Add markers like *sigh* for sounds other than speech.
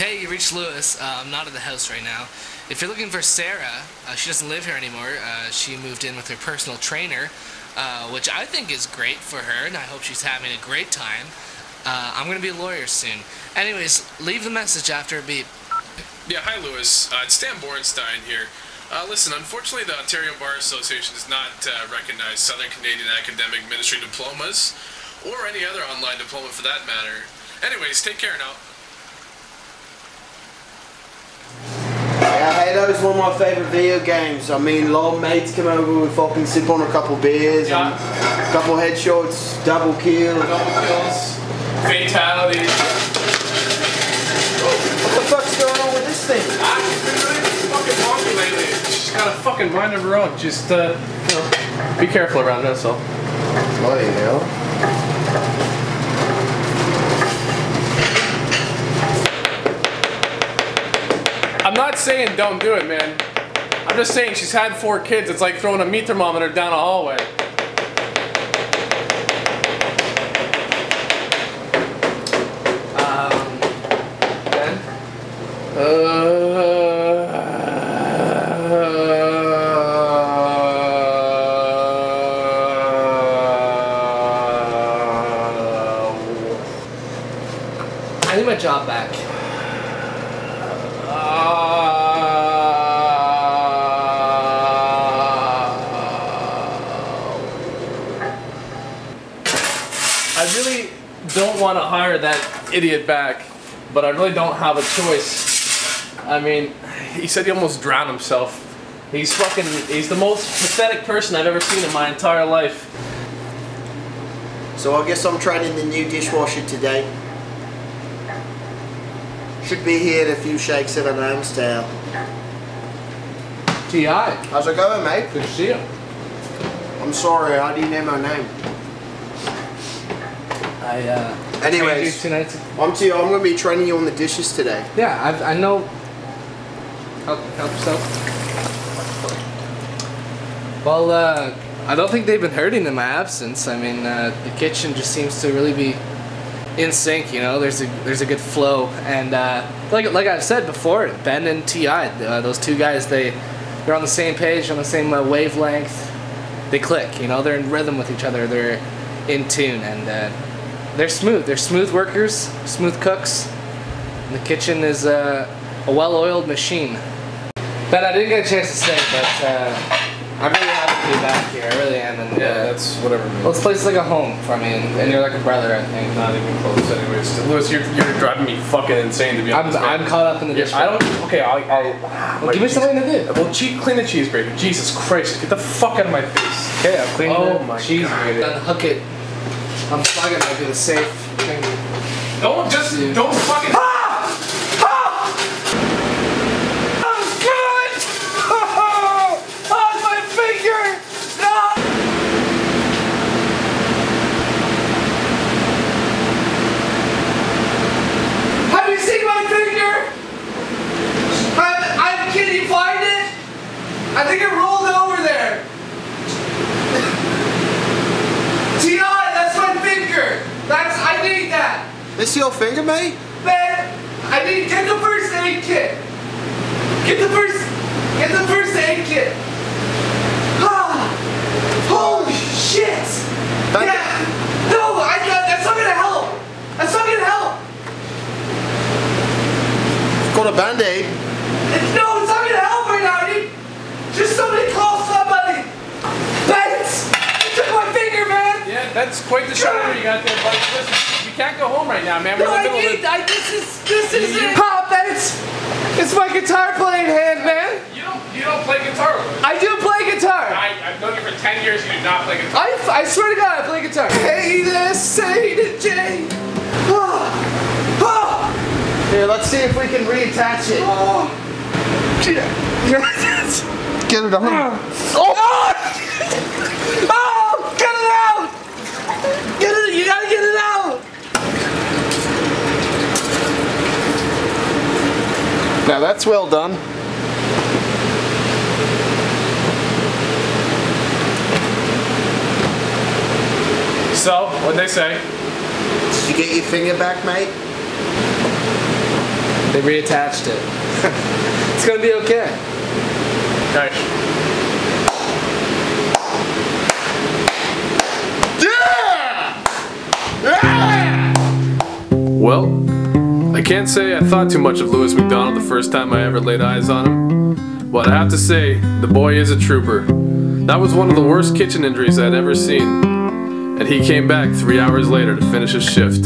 Hey, you reached Lewis. Uh, I'm not at the house right now. If you're looking for Sarah, uh, she doesn't live here anymore. Uh, she moved in with her personal trainer, uh, which I think is great for her, and I hope she's having a great time. Uh, I'm gonna be a lawyer soon. Anyways, leave the message after a beep. Yeah, hi Lewis. Uh, it's Stan Borenstein here. Uh, listen, unfortunately, the Ontario Bar Association does not uh, recognize Southern Canadian academic ministry diplomas, or any other online diploma for that matter. Anyways, take care now. Halo is one of my favourite video games. I mean, a lot of mates come over, we fucking sip on a couple beers, Yeah. and a couple headshots, double kill. What Double kills, fatalities. What the fuck's going on with this thing? Ah, she's been really fucking wonky lately. She's got a fucking mind of her own. Just, uh, you know, be careful around her, that's all. Bloody hell. Not saying don't do it, man. I'm just saying she's had four kids. It's like throwing a meat thermometer down a hallway. Um, Ben? I need my job back. I really don't want to hire that idiot back, but I really don't have a choice. I mean, he said he almost drowned himself. He's fucking, he's the most pathetic person I've ever seen in my entire life. So I guess I'm training the new dishwasher today. Should be here in a few shakes of an arm's tail. T.I. How's it going, mate? Good to see you. I'm sorry, I didn't know my name. I, uh... Anyways. trained you two nights. I'm to you, I'm gonna be training you on the dishes today. Yeah, I've, I know. Help, help yourself. Well, uh, I don't think they've been hurting in my absence. I mean, uh, the kitchen just seems to really be in sync. You know, there's a there's a good flow, and uh, like like I've said before, Ben and Ti, uh, those two guys, they they're on the same page, on the same uh, wavelength. They click. You know, they're in rhythm with each other. They're in tune, and uh, they're smooth. They're smooth workers, smooth cooks. And the kitchen is uh, a well-oiled machine. Ben, I didn't get a chance to say, but uh, I'm really happy to be back here. I really am. And, uh, that's whatever. well, this place is like a home for me, and, and you're like a brother, I think. Not even close, anyways. Lewis, you're, you're driving me fucking insane to be I'm, honest. I'm caught up in the Yeah, dish. I don't. Okay, I'll. I'll Well, give me something to do. Well, clean the cheese cheeseburger. Jesus Christ, get the fuck out of my face. Okay, I'll clean Oh the my cheese God. grater. Unhook it. Unplug it be the safe thing. Don't just don't fucking. Have you seen my finger? I'm, I'm, can you find it? I think it rolled over there. T.I., that's my finger. That's, I need that. This your finger, mate? Man, I need, get the first aid kit. Get the first, get the first aid kit. Ah, holy shit. Thank- yeah. No, I got, that's not gonna help. That's not gonna help. Got a band-aid. It's, no, it's not gonna help right now. I need just somebody call somebody. Bates, you took my finger, man. Yeah, that's quite the show you got there, buddy. Listen, you can't go home right now, man. We're No, in I the middle need. of I, this is this is You- it. Pop, Bates. It's my guitar playing hand, man. You don't. You don't play guitar. I do play guitar. I, I've known you for ten years. You do not play guitar. I, I swear to God, I play guitar. Hey there, say to Jay. Oh, oh, Here, let's see if we can reattach it. oh. *laughs* Get it on. Ah. Oh! *laughs* oh! Get it out! Get it! You gotta get it out! Now that's well done. So, what'd they say? Did you get your finger back, mate? They They reattached it. *laughs* it's gonna be okay. Alright. Well, I can't say I thought too much of Lewis McDonald the first time I ever laid eyes on him. But I have to say, the boy is a trooper. That was one of the worst kitchen injuries I'd ever seen. And he came back three hours later to finish his shift.